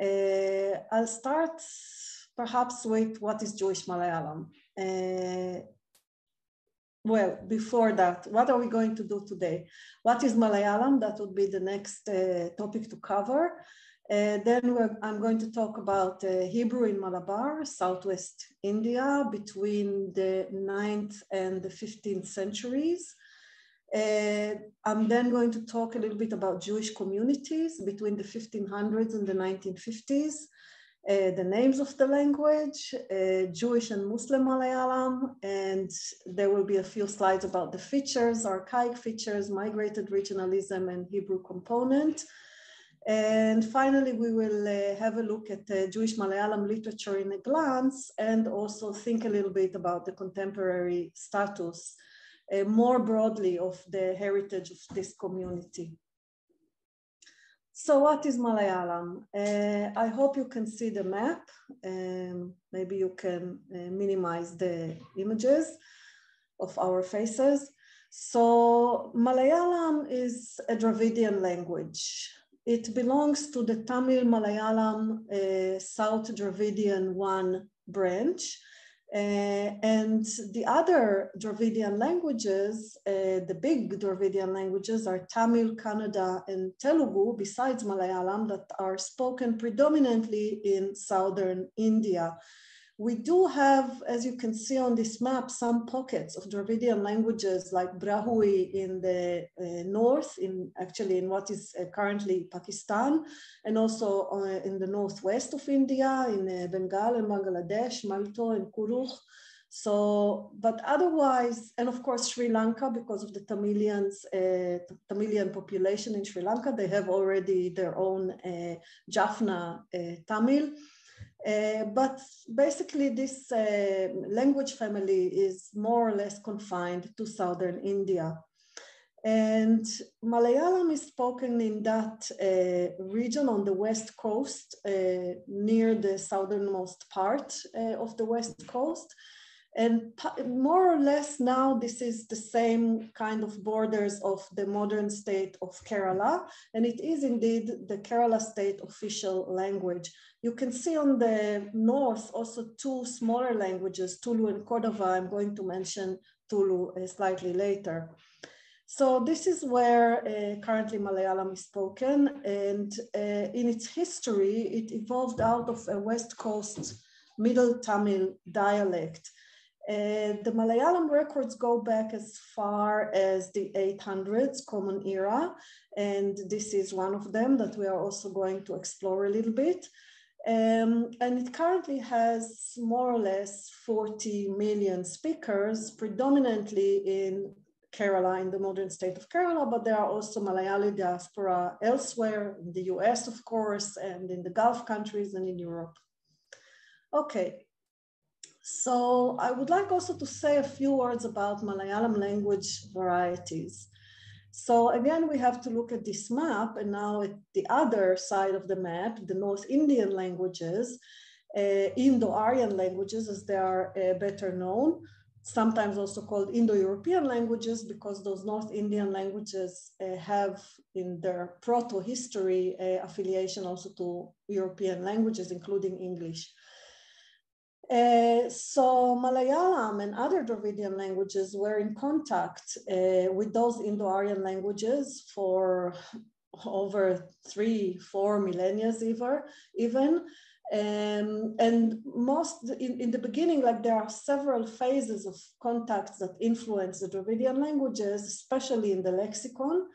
Uh, I'll start perhaps with what is Jewish Malayalam. Uh, well, before that, what are we going to do today? What is Malayalam? That would be the next uh, topic to cover. Uh, then I'm going to talk about uh, Hebrew in Malabar, Southwest India, between the 9th and the 15th centuries. Uh, I'm then going to talk a little bit about Jewish communities between the 1500s and the 1950s, uh, the names of the language, uh, Jewish and Muslim Malayalam, and there will be a few slides about the features, archaic features, migrated regionalism, and Hebrew component. And finally, we will uh, have a look at uh, Jewish Malayalam literature in a glance and also think a little bit about the contemporary status uh, more broadly of the heritage of this community. So what is Malayalam? Uh, I hope you can see the map. Um, maybe you can uh, minimize the images of our faces. So Malayalam is a Dravidian language. It belongs to the Tamil Malayalam uh, South Dravidian one branch. Uh, and the other Dravidian languages, uh, the big Dravidian languages are Tamil, Kannada, and Telugu, besides Malayalam, that are spoken predominantly in southern India. We do have, as you can see on this map, some pockets of Dravidian languages like Brahui in the uh, north, in actually in what is uh, currently Pakistan, and also uh, in the northwest of India, in uh, Bengal and Bangladesh, Malto and Kurukh. So, but otherwise, and of course Sri Lanka, because of the Tamilians, uh, Tamilian population in Sri Lanka, they have already their own uh, Jaffna uh, Tamil. Uh, but basically this uh, language family is more or less confined to southern India. And Malayalam is spoken in that uh, region on the west coast, uh, near the southernmost part uh, of the west coast. And more or less now, this is the same kind of borders of the modern state of Kerala. And it is indeed the Kerala state official language. You can see on the north also two smaller languages, Tulu and Kodava. I'm going to mention Tulu uh, slightly later. So this is where uh, currently Malayalam is spoken and uh, in its history, it evolved out of a West Coast Middle Tamil dialect. Uh, the Malayalam records go back as far as the 800s Common Era, and this is one of them that we are also going to explore a little bit. Um, and it currently has more or less 40 million speakers, predominantly in Kerala, in the modern state of Kerala, but there are also Malayali diaspora elsewhere, in the US, of course, and in the Gulf countries and in Europe. Okay, so I would like also to say a few words about Malayalam language varieties. So again, we have to look at this map and now at the other side of the map, the North Indian languages, uh, Indo-Aryan languages as they are uh, better known, sometimes also called Indo-European languages because those North Indian languages uh, have in their proto-history uh, affiliation also to European languages, including English. Uh, so Malayalam and other Dravidian languages were in contact uh, with those Indo-Aryan languages for over three, four millennia even. Um, and most in, in the beginning, like there are several phases of contacts that influence the Dravidian languages, especially in the lexicon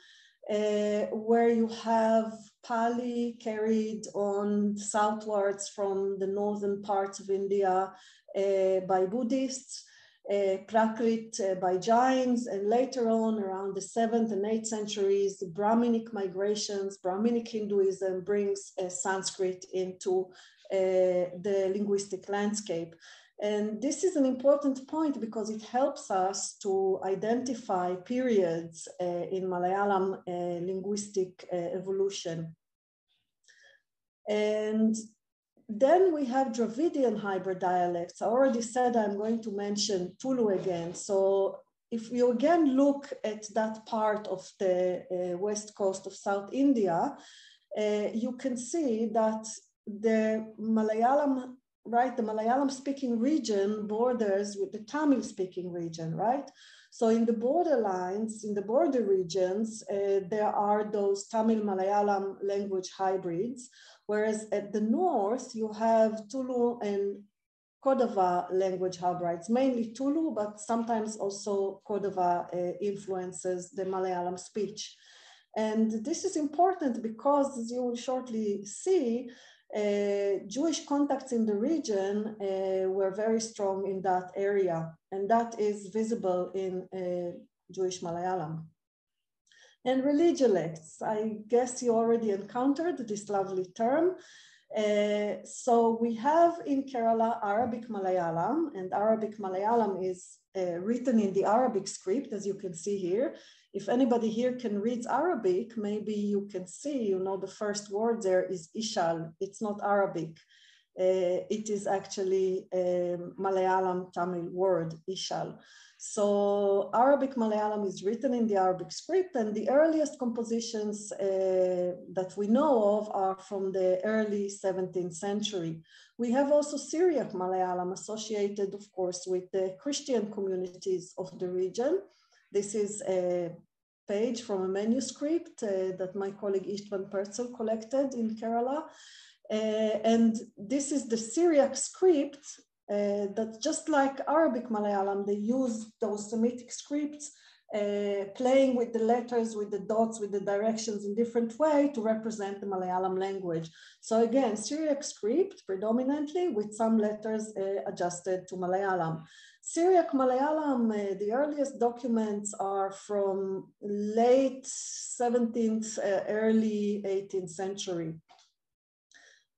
uh, where you have Pali carried on southwards from the northern parts of India uh, by Buddhists, uh, Prakrit uh, by Jains, and later on around the 7th and 8th centuries, Brahminic migrations, Brahminic Hinduism brings Sanskrit into the linguistic landscape. And this is an important point because it helps us to identify periods uh, in Malayalam uh, linguistic uh, evolution. And then we have Dravidian hybrid dialects. I already said I'm going to mention Tulu again. So if you again look at that part of the uh, west coast of South India, uh, you can see that the Malayalam, right, the Malayalam speaking region borders with the Tamil speaking region, right? So in the borderlines, in the border regions, uh, there are those Tamil Malayalam language hybrids, whereas at the north, you have Tulu and Kodava language hybrids, mainly Tulu, but sometimes also Kodava uh, influences the Malayalam speech. And this is important because, as you will shortly see, uh, Jewish contacts in the region uh, were very strong in that area, and that is visible in uh, Jewish Malayalam. And religiolects, I guess you already encountered this lovely term. Uh, so we have in Kerala Arabic Malayalam, and Arabic Malayalam is uh, written in the Arabic script, as you can see here. If anybody here can read Arabic, maybe you can see, you know, the first word there is Ishal. It's not Arabic. Uh, it is actually a Malayalam Tamil word, Ishal. So Arabic Malayalam is written in the Arabic script and the earliest compositions uh, that we know of are from the early 17th century. We have also Syriac Malayalam associated, of course, with the Christian communities of the region. This is a page from a manuscript uh, that my colleague Istvan Perczel collected in Kerala. Uh, and this is the Syriac script that just like Arabic Malayalam, they use those Semitic scripts uh, playing with the letters, with the dots, with the directions in different way to represent the Malayalam language. So again, Syriac script predominantly with some letters uh, adjusted to Malayalam. Syriac Malayalam, uh, the earliest documents are from late 17th, uh, early 18th century.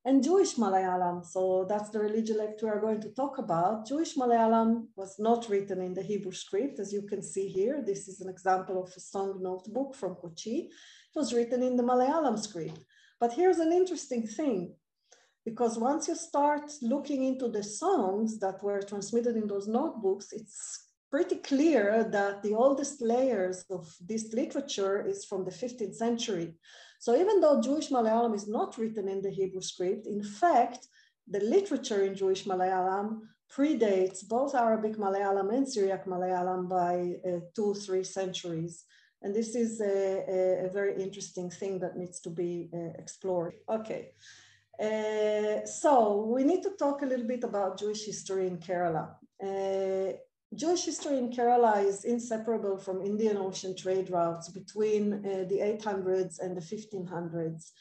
And Jewish Malayalam, so that's the religious religiolect we are going to talk about. Jewish Malayalam was not written in the Hebrew script, as you can see here. This is an example of a song notebook from Kochi. It was written in the Malayalam script. But here's an interesting thing because once you start looking into the songs that were transmitted in those notebooks, it's pretty clear that the oldest layers of this literature is from the 15th century. So even though Jewish Malayalam is not written in the Hebrew script, in fact, the literature in Jewish Malayalam predates both Arabic Malayalam and Syriac Malayalam by uh, two, three centuries. And this is a, a, a, very interesting thing that needs to be uh, explored. Okay. Uh, so we need to talk a little bit about Jewish history in Kerala. Uh, Jewish history in Kerala is inseparable from Indian Ocean trade routes between uh, the 800s and the 1500s.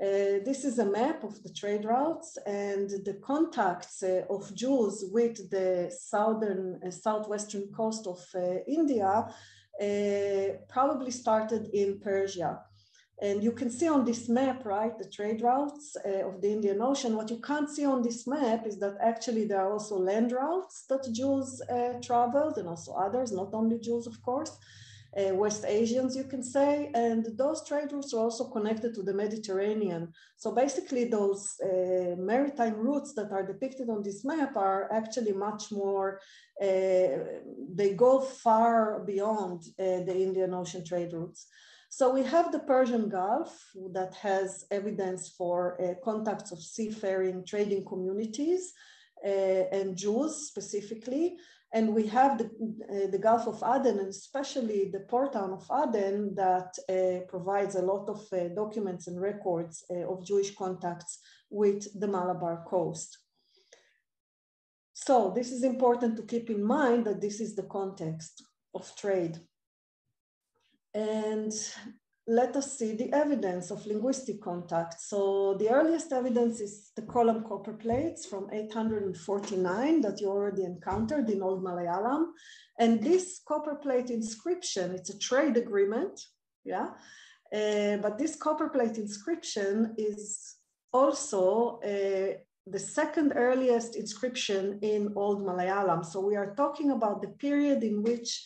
Uh, this is a map of the trade routes and the contacts uh, of Jews with the southern, uh, southwestern coast of India probably started in Persia. And you can see on this map, right, the trade routes uh, of the Indian Ocean. What you can't see on this map is that actually there are also land routes that Jews uh, traveled and also others, not only Jews, of course, uh, West Asians, you can say. And those trade routes are also connected to the Mediterranean. So basically those uh, maritime routes that are depicted on this map are actually much more, uh, they go far beyond uh, the Indian Ocean trade routes. So we have the Persian Gulf that has evidence for uh, contacts of seafaring trading communities uh, and Jews specifically. And we have the, uh, the Gulf of Aden and especially the port town of Aden that uh, provides a lot of uh, documents and records uh, of Jewish contacts with the Malabar coast. So this is important to keep in mind that this is the context of trade. And let us see the evidence of linguistic contact. So the earliest evidence is the Kollam copper plates from 849 that you already encountered in Old Malayalam. And this copper plate inscription, it's a trade agreement, yeah? Uh, but this copper plate inscription is also uh, the second earliest inscription in Old Malayalam. So we are talking about the period in which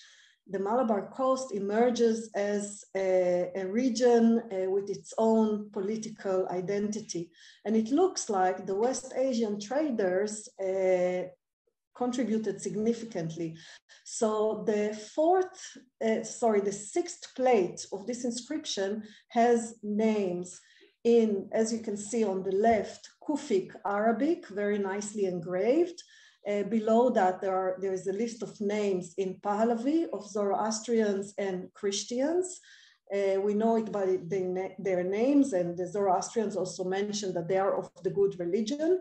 the Malabar Coast emerges as a, a region uh, with its own political identity. And it looks like the West Asian traders uh, contributed significantly. So the fourth, uh, sorry, the sixth plate of this inscription has names in, as you can see on the left, Kufic Arabic, very nicely engraved. Uh, below that, there, are, there is a list of names in Pahlavi of Zoroastrians and Christians. Uh, we know it by the, their names, and the Zoroastrians also mention that they are of the good religion.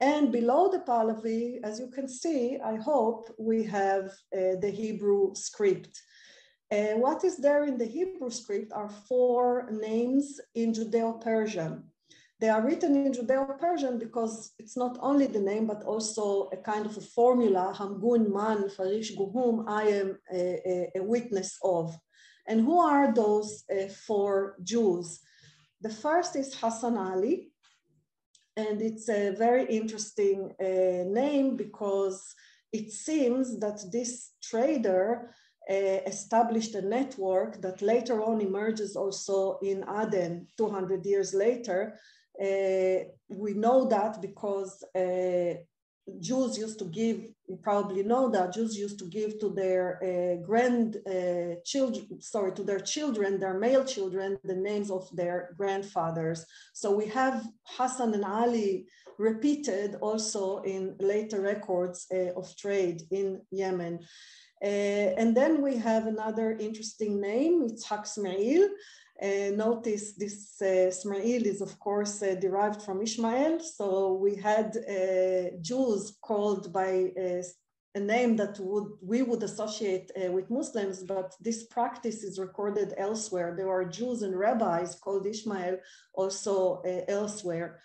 And below the Pahlavi, as you can see, I hope we have uh, the Hebrew script. Uh, what is there in the Hebrew script are four names in Judeo-Persian. They are written in Judeo-Persian because it's not only the name, but also a kind of a formula, Hamgun Man Farish Guhum, I am a, a, a, witness of. And who are those uh, four Jews? The first is Hassan Ali, and it's a very interesting uh, name because it seems that this trader uh, established a network that later on emerges also in Aden 200 years later. Uh, we know that because uh, Jews used to give, you probably know that Jews used to give to their uh, grandchildren, uh, sorry, to their children, their male children, the names of their grandfathers. So we have Hassan and Ali repeated also in later records uh, of trade in Yemen. Uh, and then we have another interesting name, it's Ismail. Uh, notice this uh, Ismail is of course uh, derived from Ishmael. So we had uh, Jews called by uh, a name that would we would associate uh, with Muslims, but this practice is recorded elsewhere. There are Jews and rabbis called Ishmael also elsewhere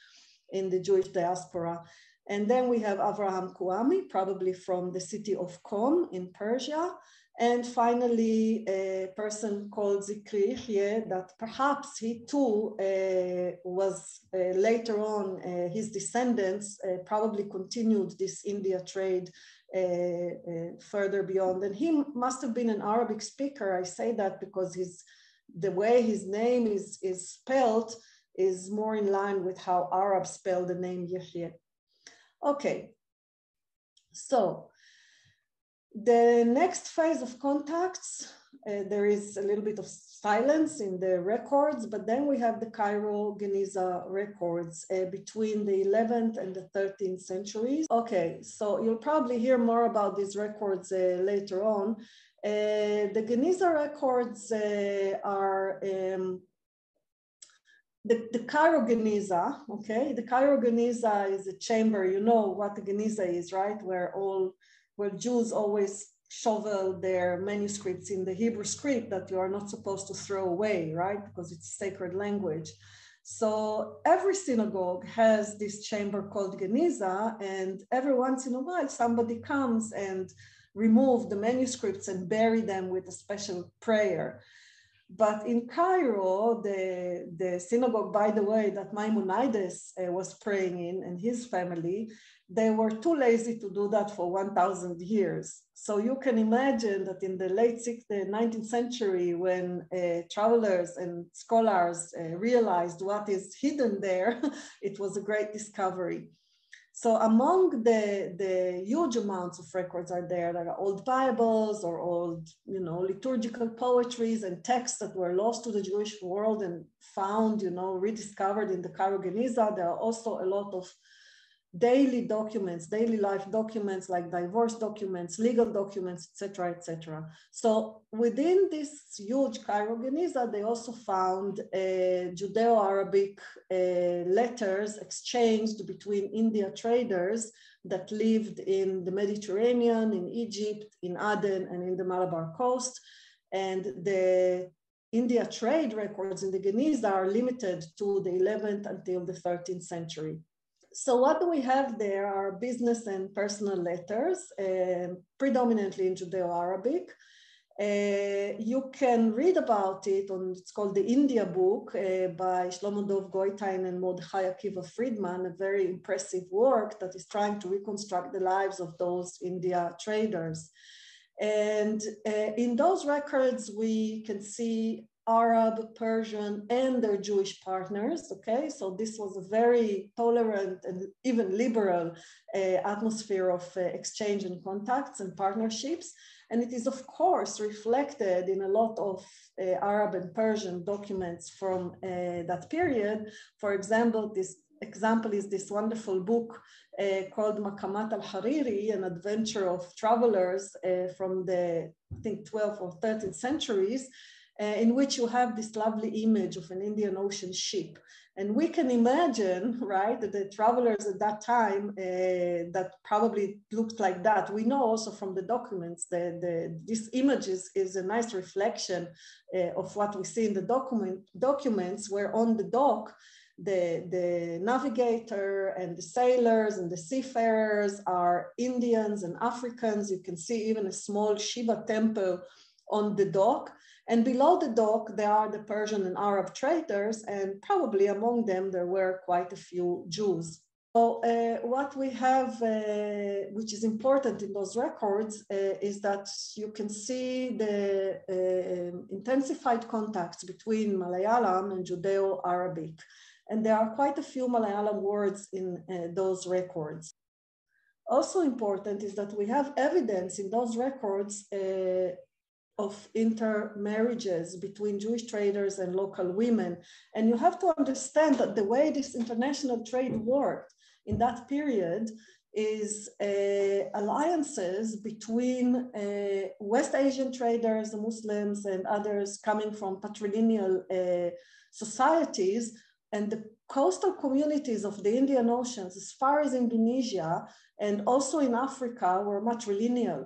in the Jewish diaspora. And then we have Avraham Kuami, probably from the city of Qom in Persia. And finally, a person called Zikri Yehye, that perhaps he too uh, was uh, later on, uh, his descendants uh, probably continued this India trade uh, uh, further beyond. And he must have been an Arabic speaker. I say that because his, the way his name is, is spelled is more in line with how Arabs spell the name Yehye. Okay, so the next phase of contacts, uh, there is a little bit of silence in the records, but then we have the Cairo Geniza records uh, between the 11th and the 13th centuries. Okay, so you'll probably hear more about these records uh, later on. Uh, the Geniza records uh, are um, the, the Cairo Geniza, okay? The Cairo Geniza is a chamber, you know what the Geniza is, right? Where all where Jews always shovel their manuscripts in the Hebrew script that you are not supposed to throw away, right? Because it's sacred language. So every synagogue has this chamber called Geniza, and every once in a while somebody comes and remove the manuscripts and bury them with a special prayer. But in Cairo, the, the synagogue, by the way, that Maimonides uh, was praying in and his family, they were too lazy to do that for 1,000 years. So you can imagine that in the late 19th century, when uh, travelers and scholars uh, realized what is hidden there, it was a great discovery. So among the, the huge amounts of records are there, there are old Bibles or old, you know, liturgical poetries and texts that were lost to the Jewish world and found, you know, rediscovered in the Cairo Geniza. There are also a lot of daily documents, daily life documents like divorce documents, legal documents, etc., etc. So within this huge Cairo Geniza, they also found uh, Judeo-Arabic uh, letters exchanged between India traders that lived in the Mediterranean, in Egypt, in Aden, and in the Malabar coast. And the India trade records in the Geniza are limited to the 11th until the 13th century. So what do we have there are business and personal letters, uh, predominantly in Judeo-Arabic. Uh, you can read about it on, it's called the India book uh, by Shlomo Dov Goitein and Mordechai Akiva Friedman, a very impressive work that is trying to reconstruct the lives of those India traders. And uh, in those records, we can see Arab, Persian, and their Jewish partners. Okay, so this was a very tolerant and even liberal uh, atmosphere of uh, exchange and contacts and partnerships. And it is, of course, reflected in a lot of uh, Arab and Persian documents from uh, that period. For example, this example is this wonderful book uh, called Makamat al-Hariri, an adventure of travelers uh, from the, I think, 12th or 13th centuries, in which you have this lovely image of an Indian Ocean ship. And we can imagine, right, that the travelers at that time uh, that probably looked like that. We know also from the documents that the, this image is, is a nice reflection uh, of what we see in the document, documents where on the dock, the, the navigator and the sailors and the seafarers are Indians and Africans. You can see even a small Shiva temple on the dock. And below the dock, there are the Persian and Arab traders, and probably among them, there were quite a few Jews. So uh, what we have, uh, which is important in those records, uh, is that you can see the uh, intensified contacts between Malayalam and Judeo-Arabic. And there are quite a few Malayalam words in uh, those records. Also important is that we have evidence in those records uh, of intermarriages between Jewish traders and local women. And you have to understand that the way this international trade worked in that period is uh, alliances between uh, West Asian traders, Muslims, and others coming from patrilineal uh, societies. And the coastal communities of the Indian Oceans, as far as Indonesia and also in Africa, were matrilineal.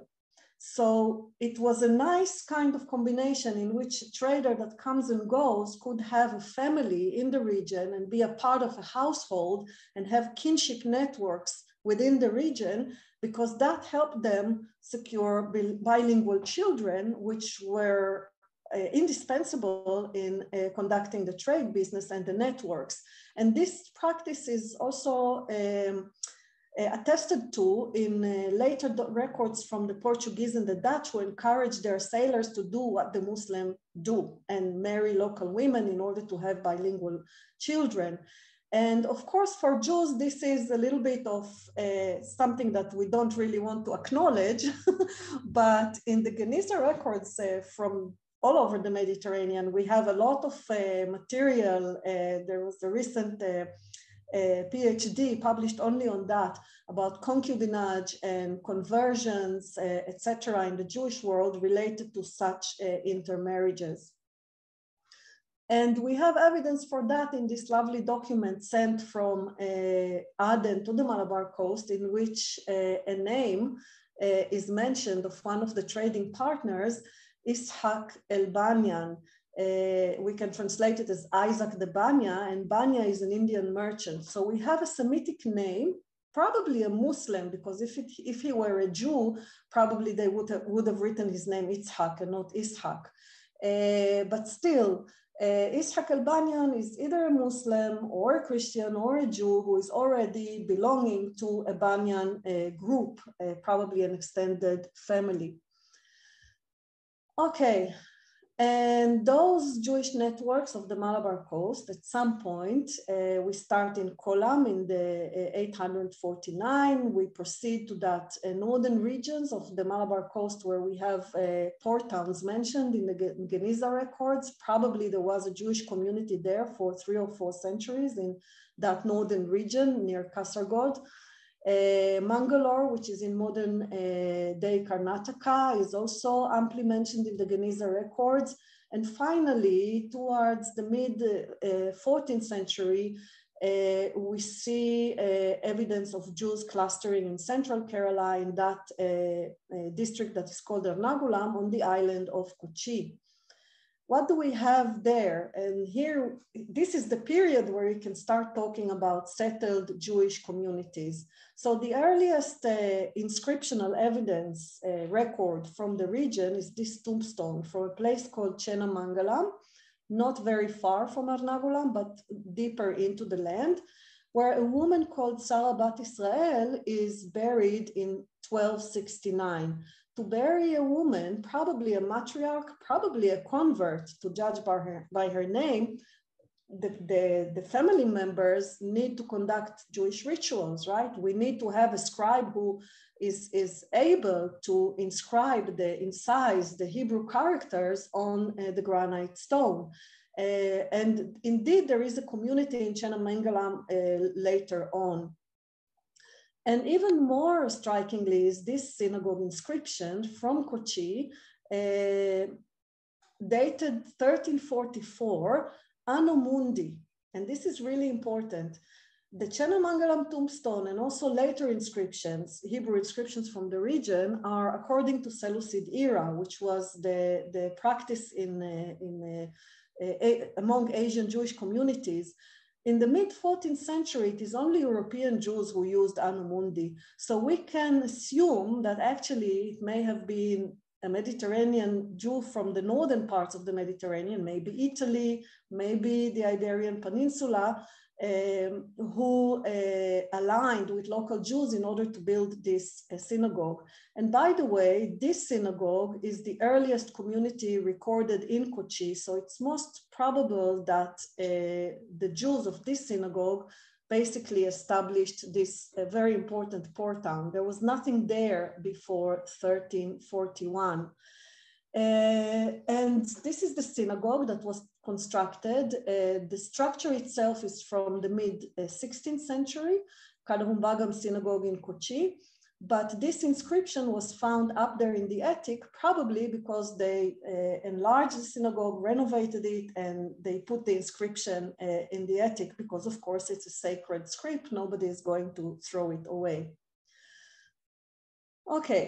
So it was a nice kind of combination in which a trader that comes and goes could have a family in the region and be a part of a household and have kinship networks within the region because that helped them secure bilingual children, which were uh, indispensable in uh, conducting the trade business and the networks. And this practice is also um, attested to in uh, later records from the Portuguese and the Dutch who encouraged their sailors to do what the Muslim do and marry local women in order to have bilingual children. And of course, for Jews, this is a little bit of uh, something that we don't really want to acknowledge. but in the Geniza records uh, from all over the Mediterranean, we have a lot of uh, material. Uh, there was a recent a PhD published only on that about concubinage and conversions, uh, etc., in the Jewish world related to such uh, intermarriages. And we have evidence for that in this lovely document sent from uh, Aden to the Malabar coast, in which uh, a name uh, is mentioned of one of the trading partners, Ishak El Banyan, uh, we can translate it as Isaac the Banya, and Banya is an Indian merchant. So we have a Semitic name, probably a Muslim, because if, it, if he were a Jew, probably they would have, would have written his name Itzhak and not Ishak. Uh, but still, uh, Ishak al-Banyan is either a Muslim or a Christian or a Jew who is already belonging to a Banyan uh, group, uh, probably an extended family. Okay, and those Jewish networks of the Malabar coast, at some point, uh, we start in Kollam in the uh, 849. We proceed to that uh, northern regions of the Malabar coast where we have uh, port towns mentioned in the Geniza records. Probably there was a Jewish community there for three or four centuries in that northern region near Kasargod. Uh, Mangalore, which is in modern uh, day Karnataka, is also amply mentioned in the Geniza records. And finally, towards the mid uh, 14th century, uh, we see uh, evidence of Jews clustering in central Kerala in that uh, district that is called Ernakulam on the island of Kochi what do we have there? And here, this is the period where you can start talking about settled Jewish communities. So the earliest uh, inscriptional evidence uh, record from the region is this tombstone from a place called Chenamangalam, not very far from Ernakulam, but deeper into the land, where a woman called Sarah Bat Israel is buried in 1269 to bury a woman, probably a matriarch, probably a convert, to judge by her, by her name, the, the, the, family members need to conduct Jewish rituals, right? We need to have a scribe who is, is able to inscribe the incise the Hebrew characters on uh, the granite stone. Uh, and indeed, there is a community in Chenamangalam uh, later on. And even more strikingly is this synagogue inscription from Kochi, uh, dated 1344, Anno Mundi. And this is really important. The Chenamangalam tombstone and also later inscriptions, Hebrew inscriptions from the region, are according to Seleucid era, which was the, the practice in, uh, in, uh, uh, among Asian Jewish communities. In the mid 14th century, it is only European Jews who used Anno Mundi. So we can assume that actually it may have been a Mediterranean Jew from the northern parts of the Mediterranean, maybe Italy, maybe the Iberian Peninsula, um, who uh, aligned with local Jews in order to build this uh, synagogue. And by the way, this synagogue is the earliest community recorded in Kochi, so it's most probable that uh, the Jews of this synagogue basically established this uh, very important port town. There was nothing there before 1341. Uh, and this is the synagogue that was constructed. Uh, the structure itself is from the mid 16th century, Kadhumbagam synagogue in Kochi. But this inscription was found up there in the attic, probably because they uh, enlarged the synagogue, renovated it, and they put the inscription uh, in the attic because, of course, it's a sacred script. Nobody is going to throw it away. Okay,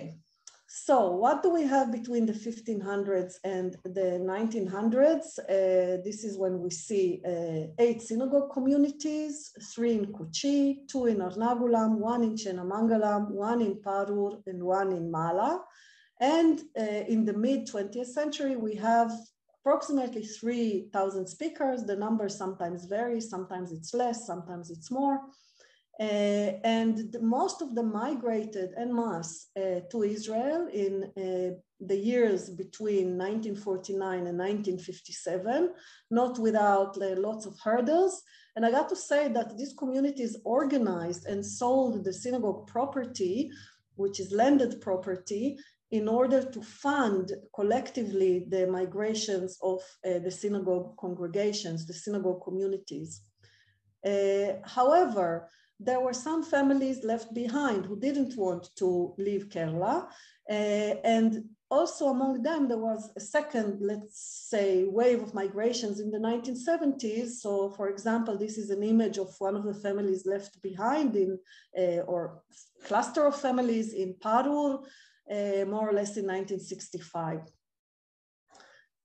so what do we have between the 1500s and the 1900s? Uh, this is when we see uh, eight synagogue communities, three in Kochi, two in Ernakulam, one in Chenamangalam, one in Parur, and one in Mala. And uh, in the mid 20th century, we have approximately 3,000 speakers. The number sometimes varies, sometimes it's less, sometimes it's more. Uh, and the, most of them migrated en masse uh, to Israel in uh, the years between 1949 and 1957, not without lots of hurdles. And I got to say that these communities organized and sold the synagogue property, which is landed property, in order to fund collectively the migrations of uh, the synagogue congregations, the synagogue communities. Uh, however, there were some families left behind who didn't want to leave Kerala. Uh, and also among them, there was a second, let's say, wave of migrations in the 1970s. So for example, this is an image of one of the families left behind in, uh, or cluster of families in Parur, uh, more or less in 1965.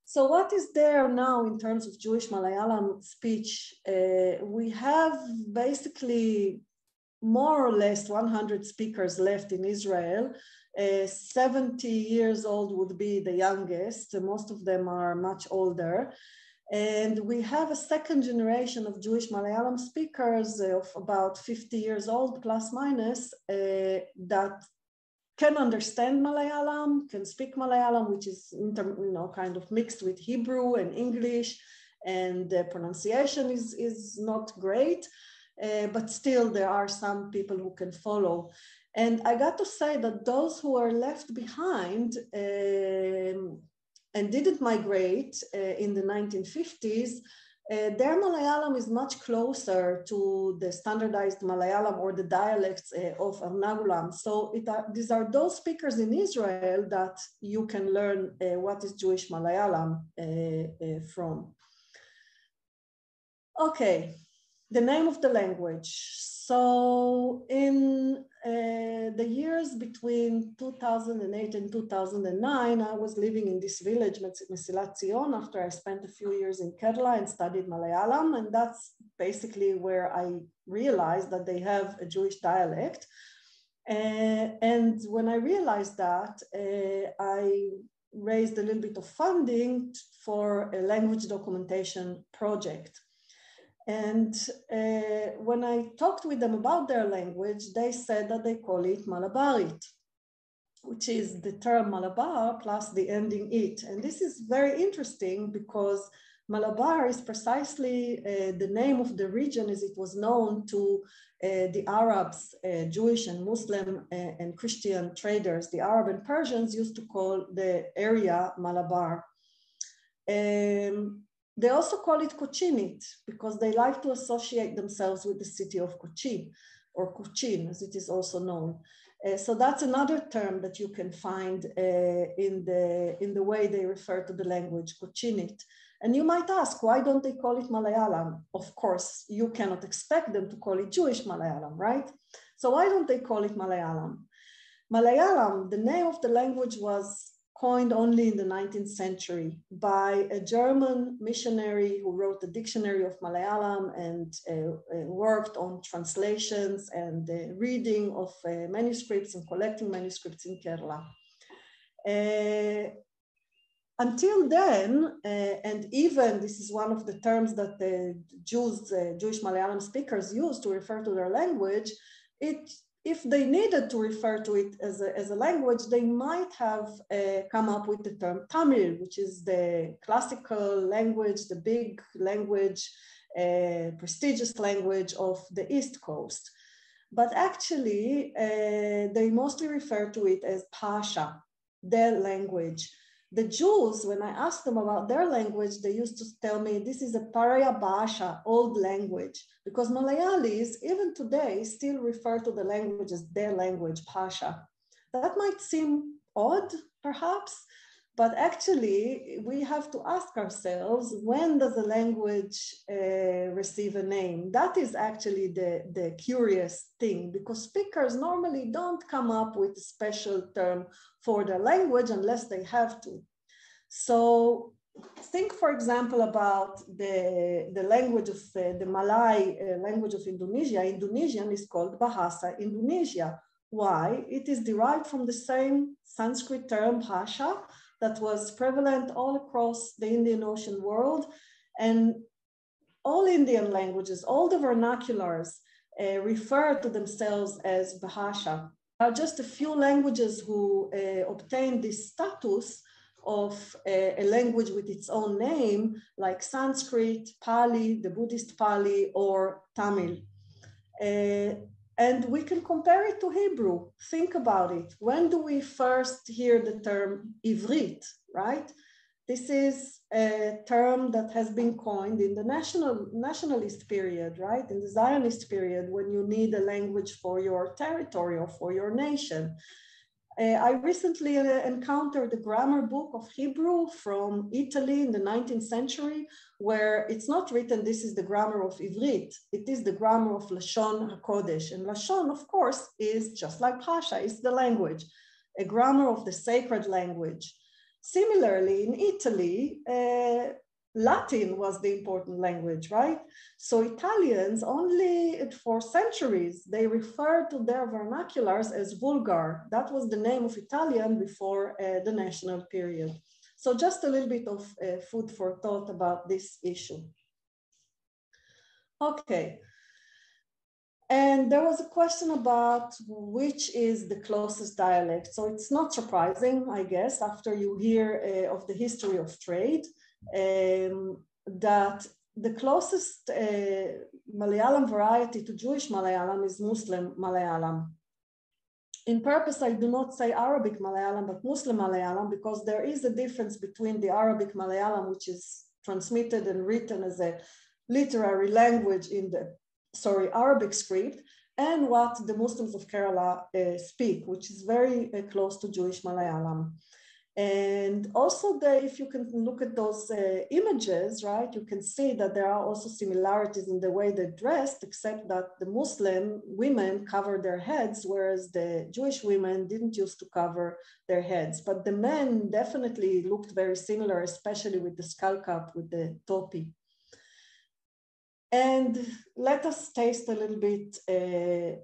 So what is there now in terms of Jewish Malayalam speech? Uh, we have basically more or less 100 speakers left in Israel. Uh, 70 years old would be the youngest. Most of them are much older. And we have a second generation of Jewish Malayalam speakers of about 50 years old, plus minus, uh, that can understand Malayalam, can speak Malayalam, which is you know kind of mixed with Hebrew and English, and the pronunciation is is not great, uh, but still there are some people who can follow. And I got to say that those who are left behind um, and didn't migrate uh, in the 1950s uh, their Malayalam is much closer to the standardized Malayalam or the dialects uh, of Ernakulam. So are, these are those speakers in Israel that you can learn uh, what is Jewish Malayalam uh, uh, from. Okay, the name of the language. So in uh, the years between 2008 and 2009, I was living in this village, Mesilat Zion, after I spent a few years in Kerala and studied Malayalam. And that's basically where I realized that they have a Jewish dialect. Uh, and when I realized that, uh, I raised a little bit of funding for a language documentation project. And uh, when I talked with them about their language, they said that they call it Malabarit, which is the term Malabar plus the ending it. And this is very interesting because Malabar is precisely uh, the name of the region as it was known to uh, the Arabs, uh, Jewish and Muslim uh, and Christian traders. The Arab and Persians used to call the area Malabar. Um, they also call it Cochinit because they like to associate themselves with the city of Kochi or Cochin as it is also known. Uh, so that's another term that you can find uh, in, the, in the way they refer to the language, Cochinit. And you might ask, why don't they call it Malayalam? Of course, you cannot expect them to call it Jewish Malayalam, right? So why don't they call it Malayalam? Malayalam, the name of the language was coined only in the 19th century by a German missionary who wrote the dictionary of Malayalam and uh, uh, worked on translations and uh, reading of uh, manuscripts and collecting manuscripts in Kerala. Uh, until then, uh, and even this is one of the terms that the Jews, Jewish Malayalam speakers use to refer to their language, it if they needed to refer to it as a, as a language, they might have uh, come up with the term Tamil, which is the classical language, the big language, uh, prestigious language of the East Coast. But actually, uh, they mostly refer to it as Pasha, their language the Jews, when I asked them about their language, they used to tell me this is a Paraya Basha, old language, because Malayalis, even today, still refer to the language as their language, Pasha. That might seem odd, perhaps, but actually, we have to ask ourselves when does a language uh, receive a name? That is actually the, the curious thing because speakers normally don't come up with a special term for their language unless they have to. So think, for example, about the, the language of uh, the Malay uh, language of Indonesia. Indonesian is called Bahasa Indonesia. Why? It is derived from the same Sanskrit term, Bhasha, that was prevalent all across the Indian Ocean world. And all Indian languages, all the vernaculars uh, refer to themselves as Bahasha. There are just a few languages who uh, obtained this status of a, a, language with its own name, like Sanskrit, Pali, the Buddhist Pali, or Tamil. Uh, and we can compare it to Hebrew. Think about it. When do we first hear the term Ivrit, right? This is a term that has been coined in the national nationalist period, right? In the Zionist period, when you need a language for your territory or for your nation. Uh, I recently uh, encountered a grammar book of Hebrew from Italy in the 19th century, where it's not written, this is the grammar of Ivrit, it is the grammar of Lashon HaKodesh. And Lashon, of course, is just like Pasha, it's the language, a grammar of the sacred language. Similarly, in Italy, uh, Latin was the important language, right? So Italians only for centuries, they referred to their vernaculars as vulgar. That was the name of Italian before uh, the national period. So just a little bit of uh, food for thought about this issue. Okay. And there was a question about which is the closest dialect. So it's not surprising, I guess, after you hear uh, of the history of trade um, that the closest uh, Malayalam variety to Jewish Malayalam is Muslim Malayalam. In purpose, I do not say Arabic Malayalam, but Muslim Malayalam, because there is a difference between the Arabic Malayalam, which is transmitted and written as a literary language in the, sorry, Arabic script, and what the Muslims of Kerala uh, speak, which is very uh, close to Jewish Malayalam. And also if you can look at those uh, images, right, you can see that there are also similarities in the way they're dressed, except that the Muslim women cover their heads, whereas the Jewish women didn't used to cover their heads. But the men definitely looked very similar, especially with the skull cap, with the topi. And let us taste a little bit uh,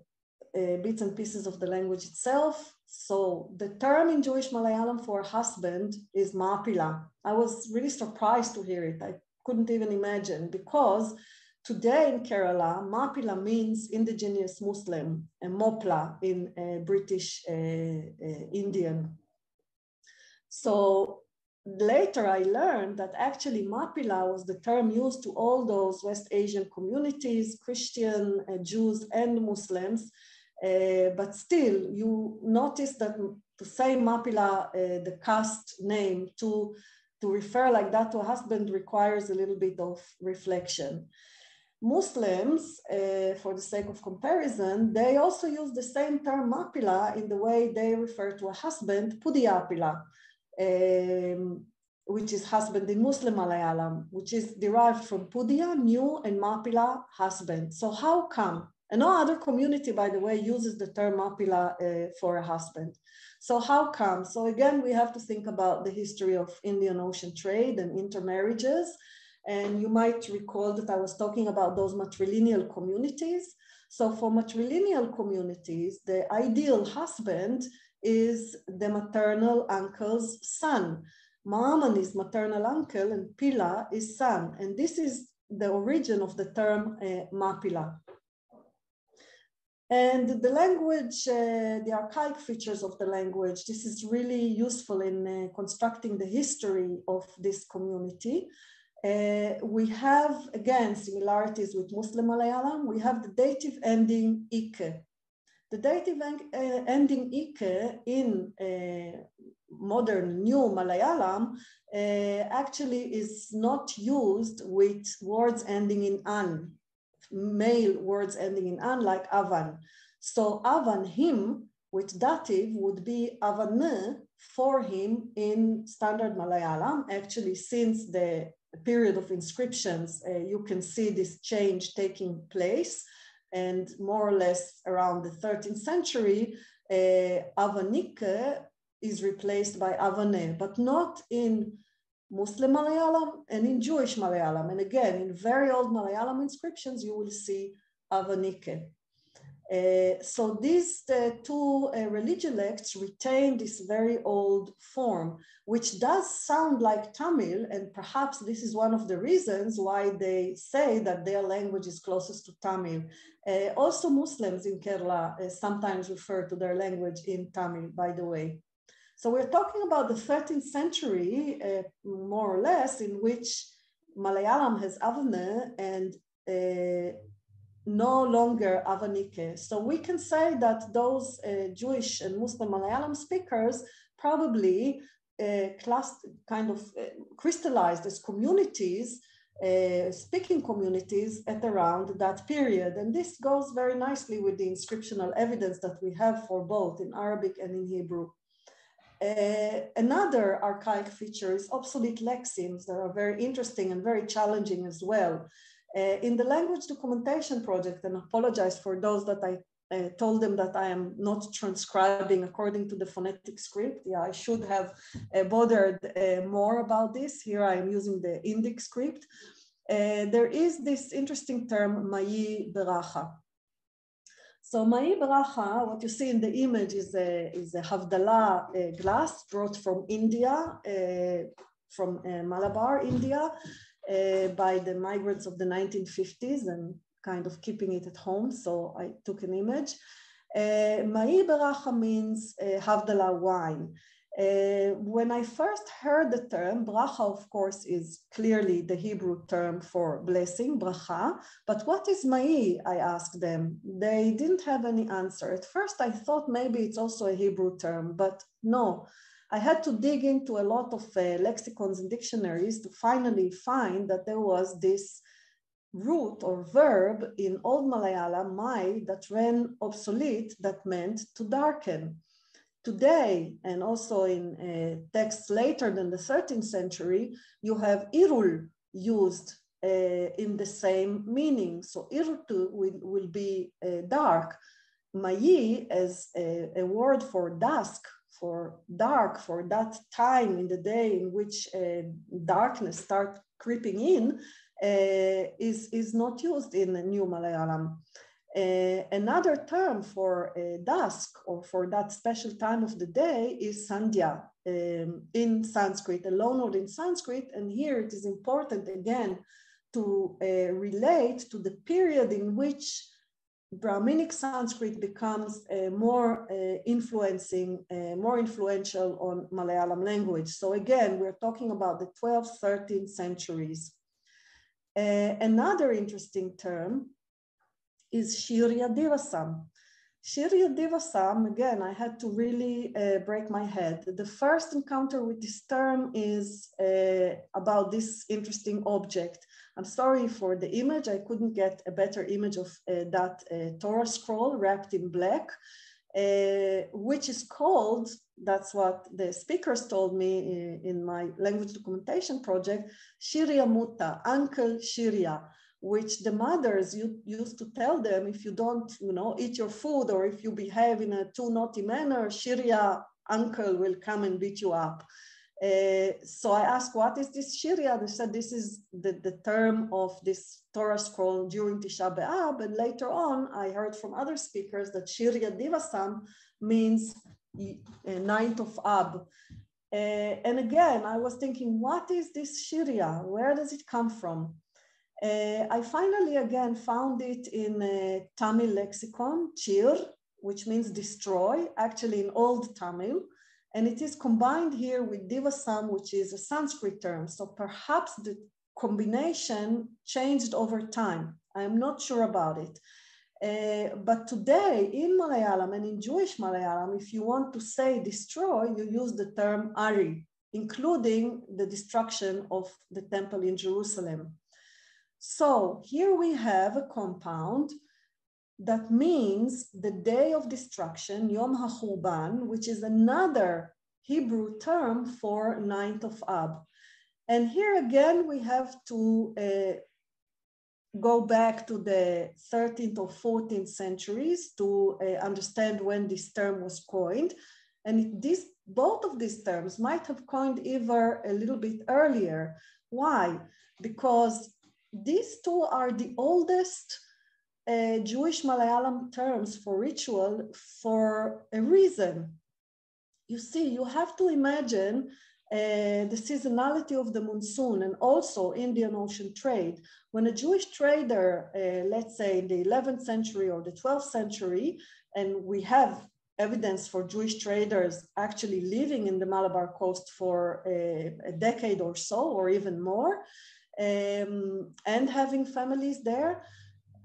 uh, bits and pieces of the language itself. So the term in Jewish Malayalam for husband is mapila. I was really surprised to hear it. I couldn't even imagine because today in Kerala, mapila means indigenous Muslim and mopla in uh, British uh, uh, Indian. So later I learned that actually mapila was the term used to all those West Asian communities, Christian, uh, Jews and Muslims uh, but still, you notice that to say Mapila, uh, the caste name, to to refer like that to a husband requires a little bit of reflection. Muslims, uh, for the sake of comparison, they also use the same term mapila in the way they refer to a husband, pudiyapila, um, which is husband in Muslim Malayalam, which is derived from pudiya, new, and mapila, husband. So how come? And no other community, by the way, uses the term mapila uh, for a husband. So how come? So again, we have to think about the history of Indian Ocean trade and intermarriages and you might recall that I was talking about those matrilineal communities. So for matrilineal communities, the ideal husband is the maternal uncle's son. Maaman is maternal uncle and Pila is son. And this is the origin of the term uh, Mapila. And the language, uh, the archaic features of the language, this is really useful in uh, constructing the history of this community. Uh, we have, again, similarities with Muslim Malayalam. We have the dative ending ike. The dative en uh, ending ike in uh, modern new Malayalam uh, actually is not used with words ending in an, male words ending in an, like avan. So avan, him, with dative would be avane for him in standard Malayalam. Actually, since the period of inscriptions, uh, you can see this change taking place. And more or less around the 13th century, uh, Avanike is replaced by Avane, but not in Muslim Malayalam and in Jewish Malayalam. And again, in very old Malayalam inscriptions, you will see Avanike. Uh, so these uh, two uh, religiolects retain this very old form, which does sound like Tamil, and perhaps this is one of the reasons why they say that their language is closest to Tamil. Uh, also Muslims in Kerala uh, sometimes refer to their language in Tamil, by the way. So we're talking about the 13th century, uh, more or less, in which Malayalam has Avane and no longer Avanike. So we can say that those uh, Jewish and Muslim Malayalam speakers probably uh, class, kind of uh, crystallized as communities, uh, speaking communities at around that period. And this goes very nicely with the inscriptional evidence that we have for both in Arabic and in Hebrew. Uh, another archaic feature is obsolete lexemes that are very interesting and very challenging as well. Uh, in the language documentation project, and apologize for those that I uh, told them that I am not transcribing according to the phonetic script. Yeah, I should have uh, bothered uh, more about this. Here I am using the Indic script. There is this interesting term, Mayi Beracha. So Mayi Beracha, what you see in the image is a, is a Havdalah uh, glass brought from India, from Malabar, India, uh, by the migrants of the 1950s and kind of keeping it at home. So I took an image. Uh, Ma'i Beracha means uh, Havdalah wine. Uh, when I first heard the term, bracha, of course, is clearly the Hebrew term for blessing, bracha. But what is ma'i? I asked them. They didn't have any answer. At first, I thought maybe it's also a Hebrew term, but no. I had to dig into a lot of uh, lexicons and dictionaries to finally find that there was this root or verb in Old Malayalam, mai, that ran obsolete, that meant to darken. Today, and also in uh, texts later than the 13th century, you have irul used uh, in the same meaning. So irtu will, will be uh, dark. Mayi as a, a word for dusk for dark, for that time in the day in which uh, darkness start creeping in, uh, is, is not used in New Malayalam. Uh, another term for uh, dusk or for that special time of the day is Sandhya um, in Sanskrit, a loanword in Sanskrit. And here it is important again to uh, relate to the period in which Brahminic Sanskrit becomes more influencing, more influential on Malayalam language. So again, we're talking about the 12th, 13th centuries. Another interesting term is Shirya Divasam. Shirya Divasam, again, I had to really uh, break my head. The first encounter with this term is uh, about this interesting object. I'm sorry for the image. I couldn't get a better image of uh, that uh, Torah scroll wrapped in black, uh, which is called, that's what the speakers told me in, in my language documentation project, Shirya Mutta, Uncle Shirya which the mothers used to tell them if you don't you know eat your food or if you behave in a too naughty manner shirya uncle will come and beat you up. Uh, so i asked what is this shirya? They said this is the, the term of this torah scroll during tisha b'av. And later on i heard from other speakers that shirya divasam means uh, ninth of ab. Uh, and again i was thinking what is this shirya? Where does it come from uh, I finally again found it in a Tamil lexicon, chir, which means destroy, actually in Old Tamil. And it is combined here with divasam, which is a Sanskrit term. So perhaps the combination changed over time. I'm not sure about it. Uh, but today in Malayalam and in Jewish Malayalam, if you want to say destroy, you use the term ari, including the destruction of the temple in Jerusalem. So here we have a compound that means the day of destruction, Yom HaChurban, which is another Hebrew term for ninth of Ab. And here again, we have to uh, go back to the 13th or 14th centuries to uh, understand when this term was coined. And this, both of these terms might have coined either a little bit earlier. Why? Because these two are the oldest uh, Jewish Malayalam terms for ritual for a reason. You see, you have to imagine uh, the seasonality of the monsoon and also Indian Ocean trade. When a Jewish trader, uh, let's say in the 11th century or the 12th century, and we have evidence for Jewish traders actually living in the Malabar coast for a, a decade or so, or even more, um, and having families there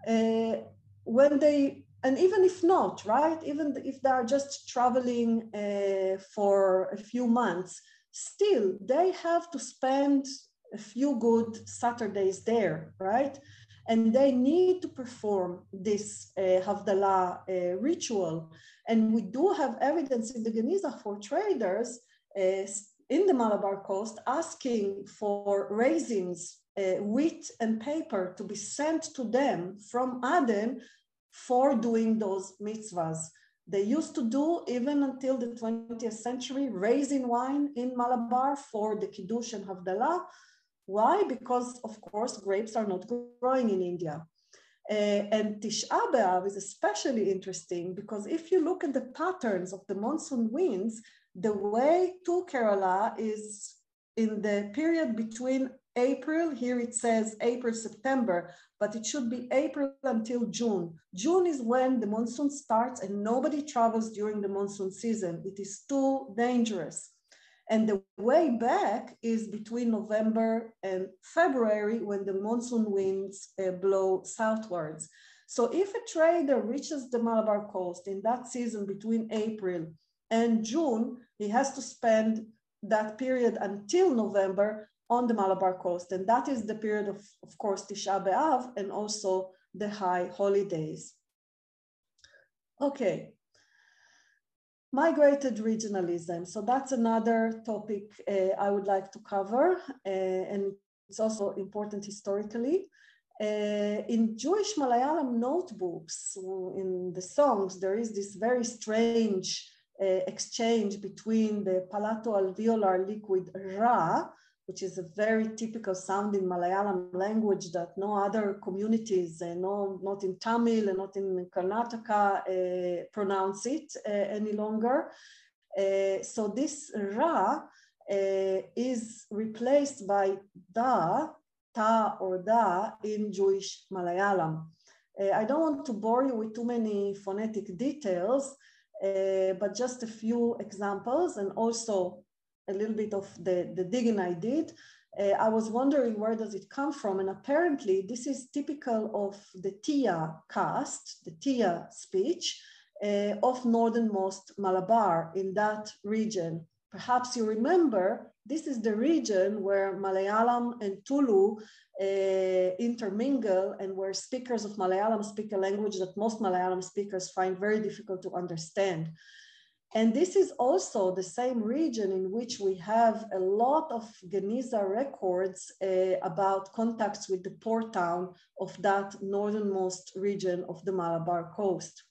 uh, when they and even if not right even if they are just traveling uh, for a few months still they have to spend a few good saturdays there right and they need to perform this uh, Havdalah uh, ritual. And we do have evidence in the Geniza for traders uh, in the Malabar coast asking for raisins, uh, wheat and paper to be sent to them from Aden for doing those mitzvahs. They used to do, even until the 20th century, raisin wine in Malabar for the Kiddush and Havdalah. Why? Because, of course, grapes are not growing in India. Uh, and Tisha B'Av is especially interesting because if you look at the patterns of the monsoon winds, the way to Kerala is in the period between April, here it says April, September, but it should be April until June. June is when the monsoon starts and nobody travels during the monsoon season. It is too dangerous. And the way back is between November and February when the monsoon winds uh, blow southwards. So if a trader reaches the Malabar coast in that season between April and June, he has to spend that period until November on the Malabar coast. And that is the period of, of course, Tisha B'Av and also the high holidays. Okay. Migrated regionalism. So that's another topic uh, I would like to cover. Uh, and it's also important historically. Uh, in Jewish Malayalam notebooks, in the songs, there is this very strange exchange between the palato-alveolar liquid Ra, which is a very typical sound in Malayalam language that no other communities, uh, no, not in Tamil and not in Karnataka, uh, pronounce it uh, any longer. So this Ra is replaced by Da, Ta or Da in Jewish Malayalam. I don't want to bore you with too many phonetic details, uh, but just a few examples and also a little bit of the, the digging I did. Uh, I was wondering where does it come from? And apparently this is typical of the Tia caste, the Tia speech. uh, of northernmost Malabar in that region. Perhaps you remember, this is the region where Malayalam and Tulu uh, intermingle and where speakers of Malayalam speak a language that most Malayalam speakers find very difficult to understand. And this is also the same region in which we have a lot of Geniza records uh, about contacts with the port town of that northernmost region of the Malabar coast.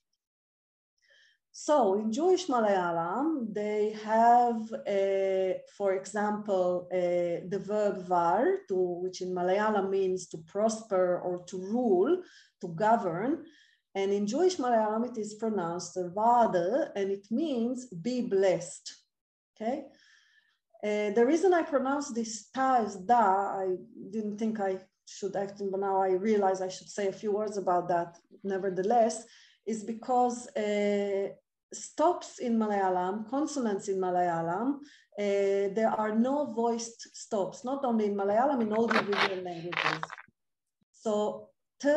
So in Jewish Malayalam, they have, uh, for example, uh, the verb var, to, which in Malayalam means to prosper or to rule, to govern. And in Jewish Malayalam, it is pronounced vada, and it means be blessed. Okay. Uh, the reason I pronounce this ta as da, I didn't think I should act, but now I realize I should say a few words about that. Nevertheless, is because uh, stops in Malayalam, consonants in Malayalam, uh, there are no voiced stops, not only in Malayalam, in all the regional languages. So t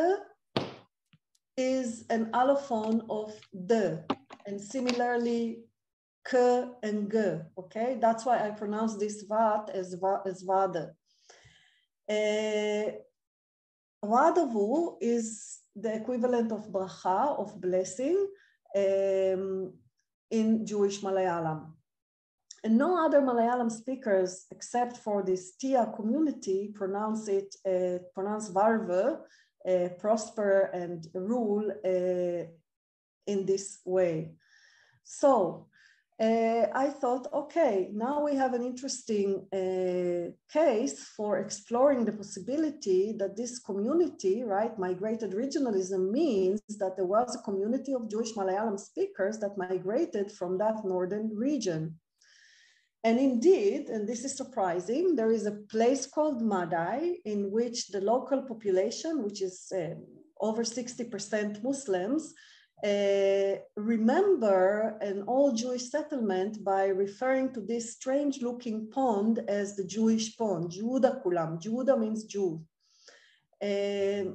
is an allophone of the, and similarly k and g, okay? That's why I pronounce this vat as, va, as vada. Uh, is the equivalent of bracha, of blessing, um, in Jewish Malayalam. And no other Malayalam speakers, except for this Tia community, pronounce it, uh, pronounce varve, uh, prosper and rule uh, in this way. So uh, I thought, okay, now we have an interesting uh, case for exploring the possibility that this community, right, migrated regionalism means that there was a community of Jewish Malayalam speakers that migrated from that northern region. And indeed, and this is surprising, there is a place called Madai in which the local population, which is uh, over 60% Muslims, uh, remember an old Jewish settlement by referring to this strange looking pond as the Jewish pond, Juda Kulam. Juda means Jew. Uh,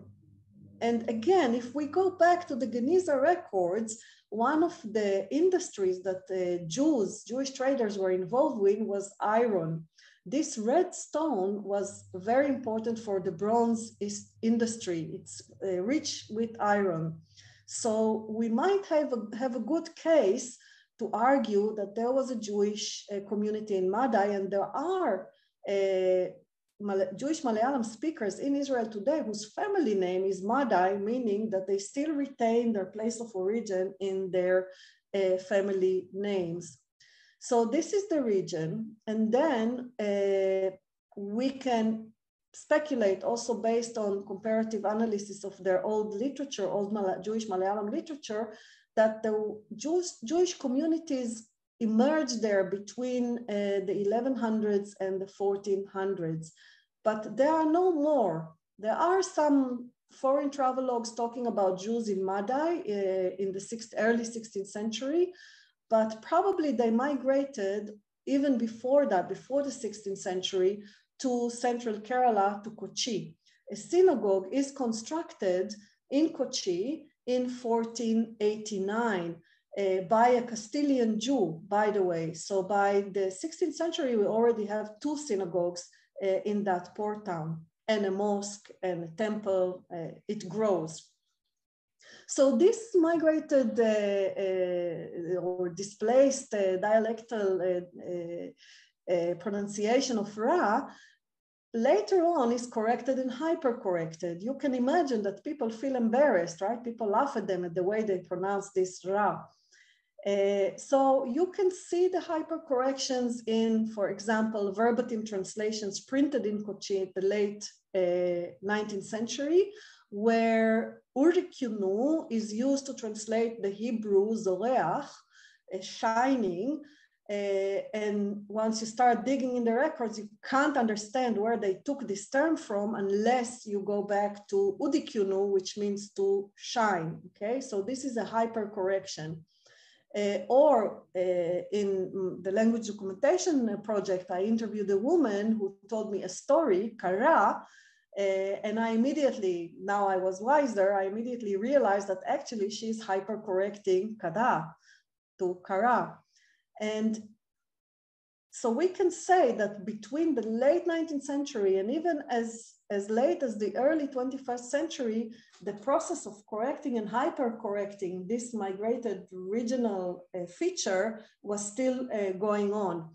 and again, if we go back to the Geniza records, one of the industries that uh, Jews, Jewish traders were involved with was iron. This red stone was very important for the bronze industry. It's uh, rich with iron. So we might have a, have a good case to argue that there was a Jewish uh, community in Madai and there are uh, Jewish Malayalam speakers in Israel today whose family name is Madai, meaning that they still retain their place of origin in their uh, family names. So this is the region. And then uh, we can speculate also based on comparative analysis of their old literature, old Mal Jewish Malayalam literature, that the Jewish, Jewish communities emerged there between uh, the 1100s and the 1400s, but there are no more. There are some foreign travelogues talking about Jews in Madai uh, in the sixth, early 16th century, but probably they migrated even before that, before the 16th century, to central Kerala, to Kochi. A synagogue is constructed in Kochi in 1489 uh, by a Castilian Jew, by the way. So by the 16th century, we already have two synagogues uh, in that port town and a mosque and a temple. Uh, it grows. So this migrated uh, uh, or displaced uh, dialectal uh, pronunciation of Ra later on is corrected and hyper-corrected. You can imagine that people feel embarrassed, right? People laugh at them at the way they pronounce this Ra. Uh, so you can see the hypercorrections in, for example, verbatim translations printed in Kochi the late uh, 19th century, where urikunu is used to translate the Hebrew zoreach, uh, shining, uh, and once you start digging in the records, you can't understand where they took this term from unless you go back to udikunu, which means to shine. Okay, so this is a hyper correction. Uh, or uh, in the language documentation project, I interviewed a woman who told me a story, Kara, Uh, and I immediately, now I was wiser, I immediately realized that actually she's hypercorrecting kada to kara. And so we can say that between the late 19th century and even as, as late as the early 21st century, the process of correcting and hypercorrecting this migrated regional uh, feature was still uh, going on.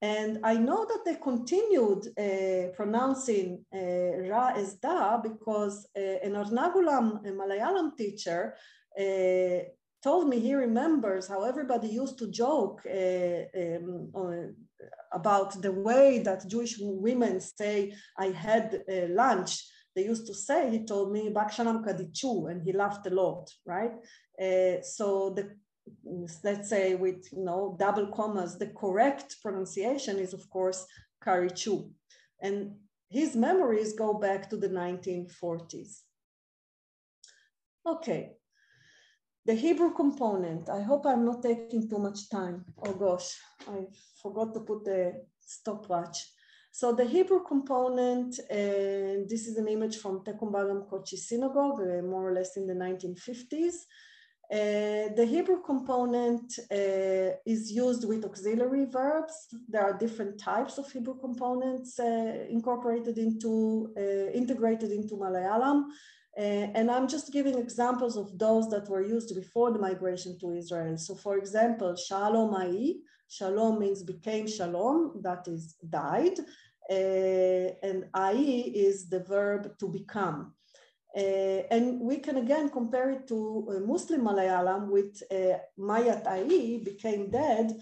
And I know that they continued uh, pronouncing uh, Ra as Da because uh, an Ernakulam Malayalam teacher uh, told me he remembers how everybody used to joke um, about the way that Jewish women say, I had uh, lunch. They used to say, he told me, Bakshanam Kadichu, and he laughed a lot, right? Uh, so the let's say with you know double commas, the correct pronunciation is of course Karichu. And his memories go back to the 1940s. Okay, the Hebrew component, I hope I'm not taking too much time. Oh gosh, I forgot to put the stopwatch. So the Hebrew component, uh, this is an image from Thekkumbhagam Kochi Synagogue, uh, more or less in the 1950s. Uh, the Hebrew component uh, is used with auxiliary verbs. There are different types of Hebrew components uh, incorporated into, uh, integrated into Malayalam. Uh, and I'm just giving examples of those that were used before the migration to Israel. So for example, shalom ai, shalom means became shalom, that is died, uh, and ai is the verb to become. Uh, and we can again compare it to uh, Muslim Malayalam with uh, mayat ai, became dead,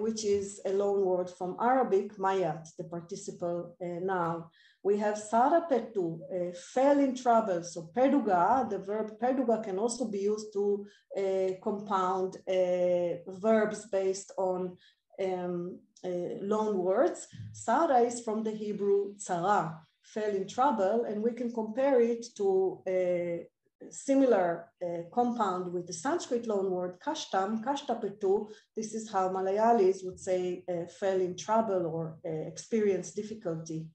which is a loan word from Arabic, mayat, the participle noun. We have Sarapetu, uh, fell in trouble. So peduga, the verb peduga can also be used to uh, compound uh, verbs based on um, uh, loan words. Sara is from the Hebrew tzara, fell in trouble, and we can compare it to a similar uh, compound with the Sanskrit loan word kashtam, kashtapetu. This is how Malayalis would say uh, fell in trouble or uh, experienced difficulty.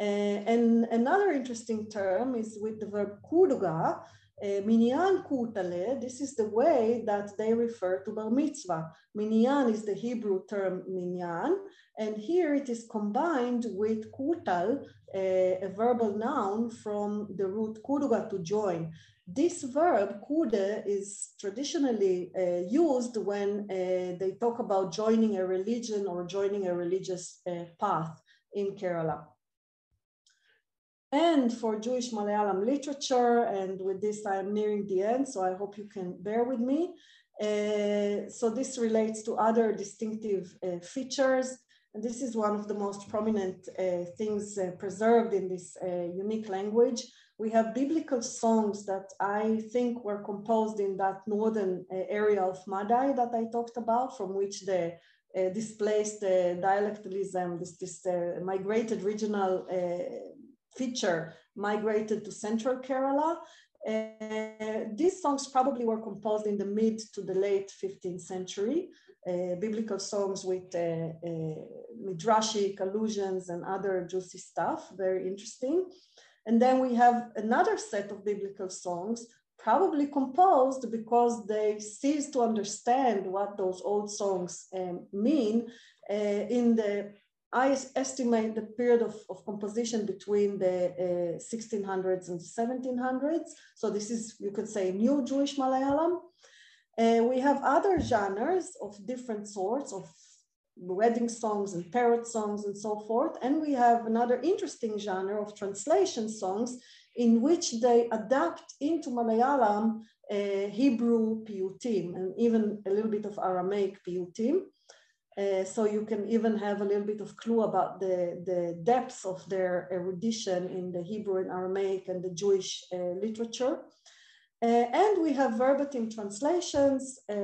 Uh, and another interesting term is with the verb kuduga, uh, minyan kutale, this is the way that they refer to bar mitzvah. Minyan is the Hebrew term minyan, and here it is combined with kutal, uh, a verbal noun from the root kuduga to join. This verb, kude, is traditionally uh, used when uh, they talk about joining a religion or joining a religious uh, path in Kerala and for Jewish Malayalam literature. And with this, I'm nearing the end, so I hope you can bear with me. Uh, so this relates to other distinctive uh, features. And this is one of the most prominent uh, things uh, preserved in this uh, unique language. We have biblical songs that I think were composed in that northern uh, area of Madai that I talked about, from which the displaced dialectalism, this, this migrated regional feature migrated to central Kerala. Uh, these songs probably were composed in the mid to the late 15th century, uh, biblical songs with uh, uh, midrashic allusions and other juicy stuff, very interesting. And then we have another set of biblical songs, probably composed because they ceased to understand what those old songs um, mean uh, in the I estimate the period of, of composition between the uh, 1600s and 1700s. So this is, you could say, new Jewish Malayalam. Uh, we have other genres of different sorts of wedding songs and parrot songs and so forth. And we have another interesting genre of translation songs in which they adapt into Malayalam uh, Hebrew piyutim and even a little bit of Aramaic piyutim. Uh, so you can even have a little bit of clue about the, the depth of their erudition in the Hebrew and Aramaic and the Jewish uh, literature. Uh, and we have verbatim translations uh,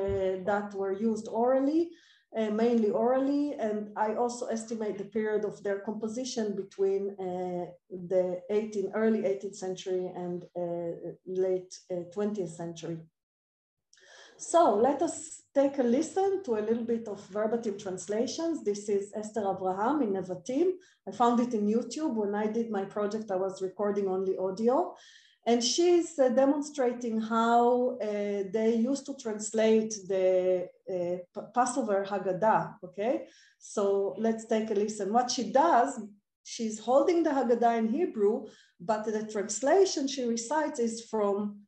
that were used orally, uh, mainly orally. And I also estimate the period of their composition between the 18, early 18th century and late 20th century. So let us take a listen to a little bit of verbatim translations. This is Esther Abraham in Nevatim. I found it in YouTube. When I did my project, I was recording only audio. And she's uh, demonstrating how uh, they used to translate the uh, Passover Haggadah, okay? So let's take a listen. What she does, she's holding the Haggadah in Hebrew, but the translation she recites is from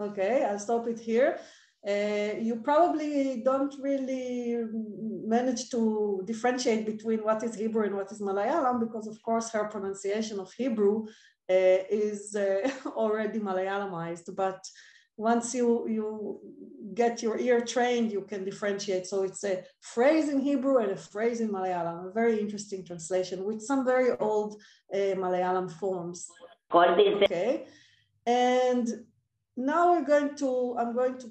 Okay, I'll stop it here. Uh, you probably don't really manage to differentiate between what is Hebrew and what is Malayalam because, of course, her pronunciation of Hebrew uh, is uh, already Malayalamized. But once you, you get your ear trained, you can differentiate. So it's a phrase in Hebrew and a phrase in Malayalam, a very interesting translation with some very old Malayalam forms. Okay, and now we're going to, I'm going to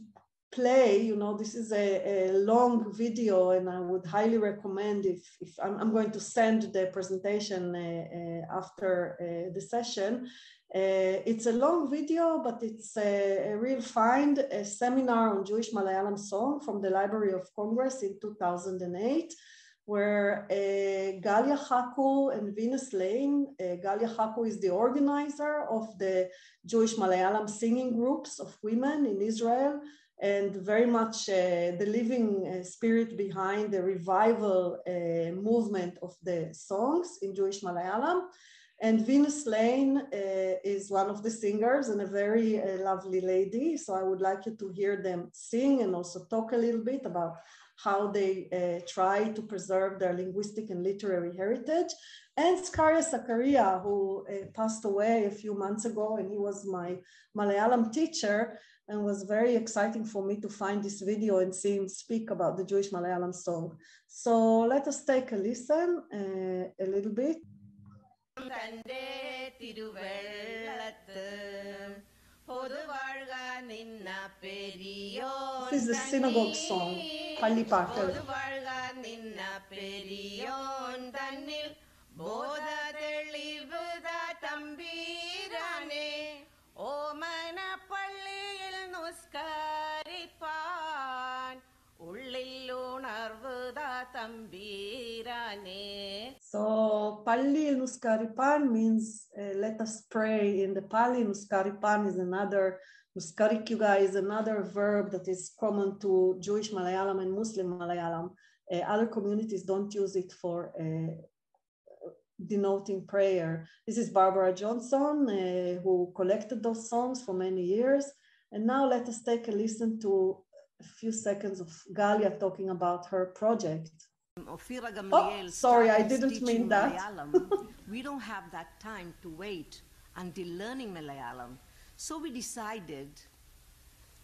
play, you know, this is a, a long video and I would highly recommend if, if I'm, I'm going to send the presentation uh, uh, after uh, the session. it's a long video, but it's a, a, real find, a seminar on Jewish Malayalam song from the Library of Congress in 2008 where uh, Galia Hacco and Venus Lane, uh, Galia Hacco is the organizer of the Jewish Malayalam singing groups of women in Israel and very much uh, the living spirit behind the revival movement of the songs in Jewish Malayalam. And Venus Lane is one of the singers and a very lovely lady. So I would like you to hear them sing and also talk a little bit about how they uh, try to preserve their linguistic and literary heritage. And Scaria Zacharia, who uh, passed away a few months ago, and he was my Malayalam teacher, and was very exciting for me to find this video and see him speak about the Jewish Malayalam song. So let us take a listen uh, a little bit. This is the synagogue song, Palli Patal. ஓமன பள்ளியில் நுஸ்கா So "Palli Nuskaripan means uh, let us pray in the Palli. Nuskaripan is another, Nuskarikyuga is another verb that is common to Jewish Malayalam and Muslim Malayalam. Uh, other communities don't use it for uh, denoting prayer. This is Barbara Johnson, uh, who collected those songs for many years. And now let us take a listen to a few seconds of Galia talking about her project. Gamliel Oh, sorry, I didn't mean that. Malayalam. we don't have that time to wait until learning Malayalam. So we decided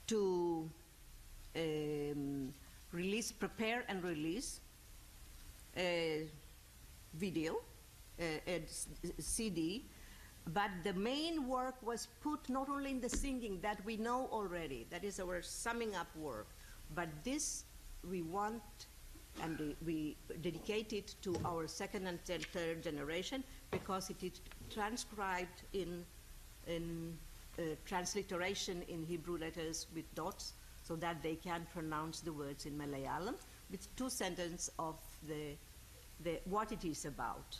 to um, release, prepare and release a video, a CD, but the main work was put not only in the singing that we know already, that is our summing up work, but this we want and we- dedicate it to our second and third- third generation because it is transcribed in, in uh, transliteration in Hebrew letters with dots so that they can pronounce the words in Malayalam with two sentences of the, the, what it is about.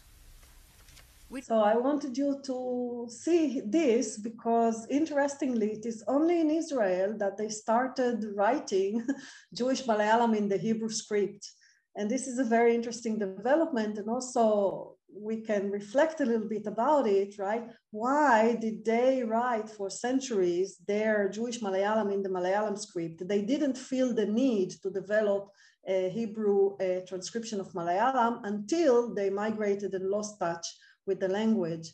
So I wanted you to see this because interestingly, it is only in Israel that they started writing Jewish Malayalam in the Hebrew script. And this is a very interesting development. And also we can reflect a little bit about it, right? Why did they write for centuries their Jewish Malayalam in the Malayalam script? They didn't feel the need to develop a Hebrew transcription of Malayalam until they migrated and lost touch with the language.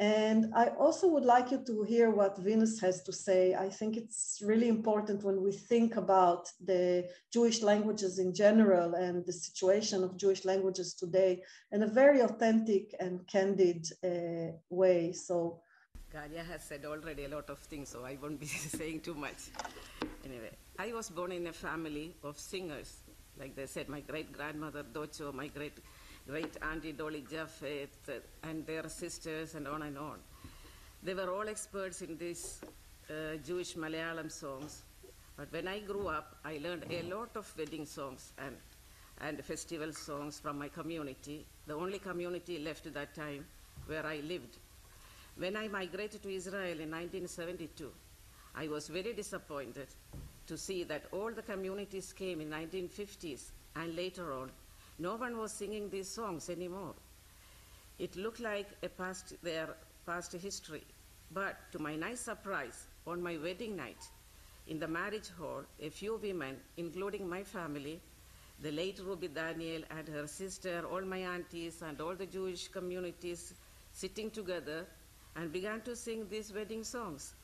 And I also would like you to hear what Venus has to say. I think it's really important when we think about the Jewish languages in general and the situation of Jewish languages today in a very authentic and candid uh, way. So, Galia has said already a lot of things, so I won't be saying too much. Anyway, I was born in a family of singers. Like they said, my great grandmother Docho, my great great auntie Dolly Jaffet, uh, and their sisters, and on and on. They were all experts in these uh, Jewish Malayalam songs. But when I grew up, I learned a lot of wedding songs and, and festival songs from my community, the only community left at that time where I lived. When I migrated to Israel in 1972, I was very disappointed to see that all the communities came in 1950s and later on no one was singing these songs anymore. It looked like a past, their past history. But to my nice surprise, on my wedding night, in the marriage hall, a few women, including my family, the late Ruby Daniel and her sister, all my aunties, and all the Jewish communities sitting together and began to sing these wedding songs.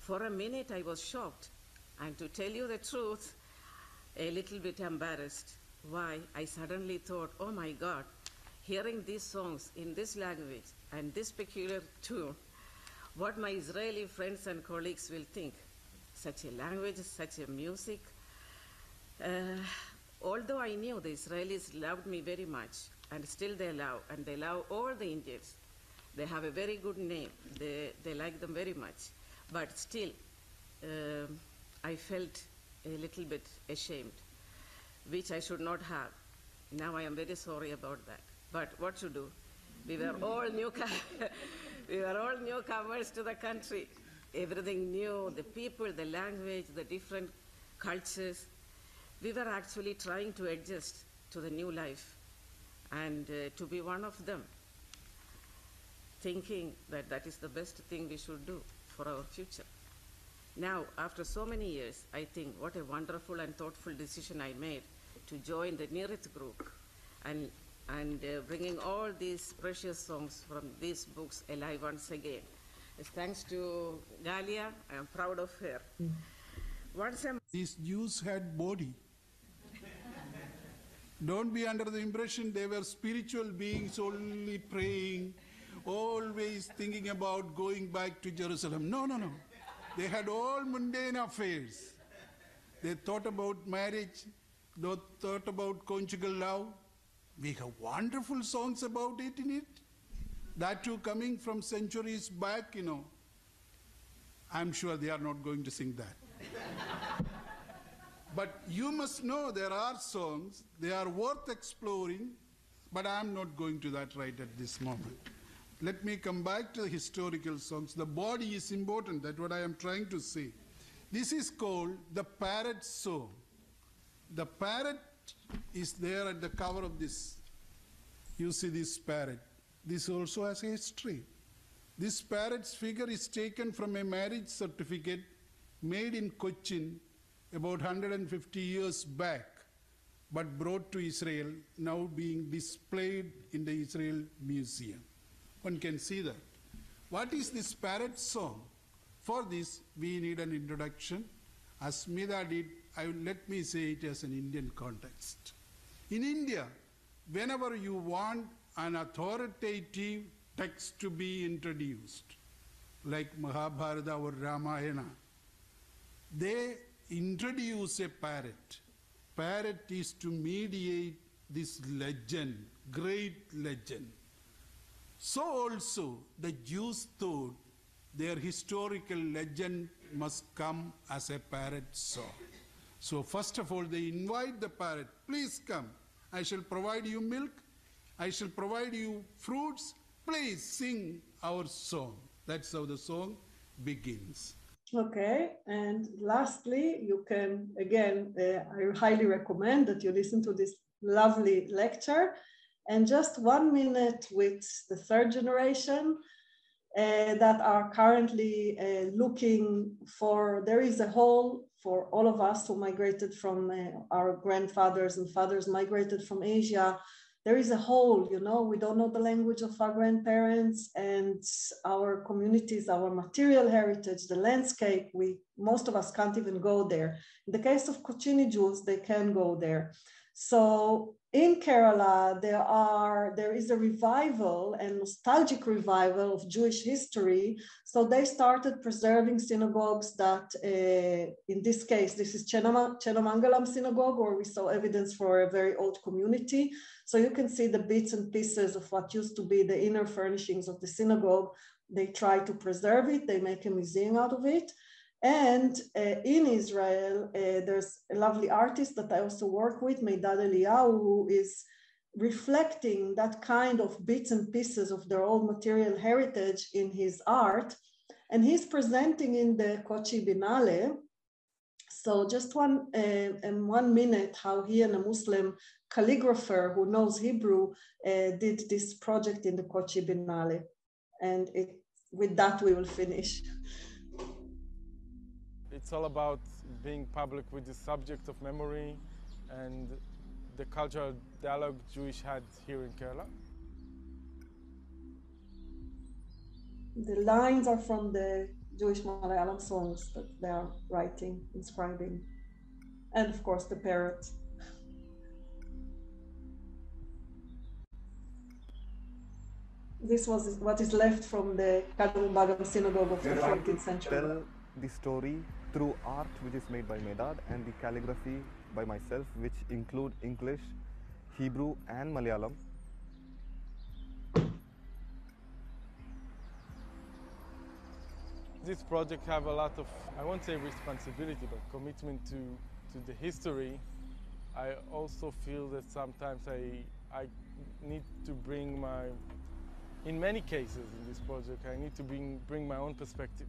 For a minute, I was shocked, and to tell you the truth, a little bit embarrassed why I suddenly thought, oh my God, hearing these songs in this language and this peculiar tune, what my Israeli friends and colleagues will think. Such a language, such a music. Uh, although I knew the Israelis loved me very much, and still they love, and they love all the Indians. They have a very good name. They, they like them very much. But still, uh, I felt a little bit ashamed which I should not have. Now I am very sorry about that. But what to do? We were all new. we were all newcomers to the country. Everything new, the people, the language, the different cultures. We were actually trying to adjust to the new life and uh, to be one of them, thinking that that is the best thing we should do for our future. Now, after so many years, I think what a wonderful and thoughtful decision I made to join the Neerith group and, and uh, bringing all these precious songs from these books alive once again. It's thanks to Galia, I am proud of her. Mm. Once a these Jews had body. Don't be under the impression they were spiritual beings only praying, always thinking about going back to Jerusalem. No, no, no. They had all mundane affairs. They thought about marriage, they thought about conjugal love. We have wonderful songs about it in it. That too coming from centuries back, you know. I'm sure they are not going to sing that. but you must know there are songs, they are worth exploring, but I'm not going to that right at this moment. Let me come back to the historical songs. The body is important, that's what I am trying to say. This is called the parrot song. The parrot is there at the cover of this. You see this parrot. This also has a history. This parrot's figure is taken from a marriage certificate made in Cochin about 150 years back, but brought to Israel, now being displayed in the Israel Museum. One can see that. What is this parrot song? For this, we need an introduction. As Smita did, I, will, let me say it as an Indian context. In India, whenever you want an authoritative text to be introduced, like Mahabharata or Ramayana, they introduce a parrot. Parrot is to mediate this legend, great legend. So also the Jews thought their historical legend must come as a parrot song. So first of all, they invite the parrot, please come. I shall provide you milk. I shall provide you fruits. Please sing our song. That's how the song begins. Okay, and lastly, you can, again, uh, I highly recommend that you listen to this lovely lecture and just one minute with the third generation uh, that are currently uh, looking for, there is a hole for all of us who migrated from uh, our grandfathers and fathers migrated from Asia there is a hole, you know, we don't know the language of our grandparents and our communities, our material heritage, the landscape, we, most of us can't even go there. In the case of Kochini Jews, they can go there. So in Kerala, there are there is a revival and nostalgic revival of Jewish history. So they started preserving synagogues that, uh, in this case, this is Chenamangalam synagogue, where we saw evidence for a very old community. So you can see the bits and pieces of what used to be the inner furnishings of the synagogue. They try to preserve it. They make a museum out of it. And uh, in Israel, uh, there's a lovely artist that I also work with, Meidad Eliyahu, who is reflecting that kind of bits and pieces of their old material heritage in his art. And he's presenting in the Kochi Biennale. So just one, uh, in one minute, how he and a Muslim calligrapher who knows Hebrew uh, did this project in the Kochi Biennale. And it, with that, we will finish. It's all about being public with the subject of memory and the cultural dialogue Jewish had here in Kerala. The lines are from the Jewish Malayalam songs that they are writing, inscribing, and of course the parrot. This was what is left from the Kadavumbhagam synagogue of the 14th century. Tell the story through art which is made by Meidad and the calligraphy by myself which include English, Hebrew and Malayalam. This project have a lot of, I won't say responsibility, but commitment to, to the history. I also feel that sometimes I, I need to bring my, in many cases in this project, I need to bring, bring my own perspective.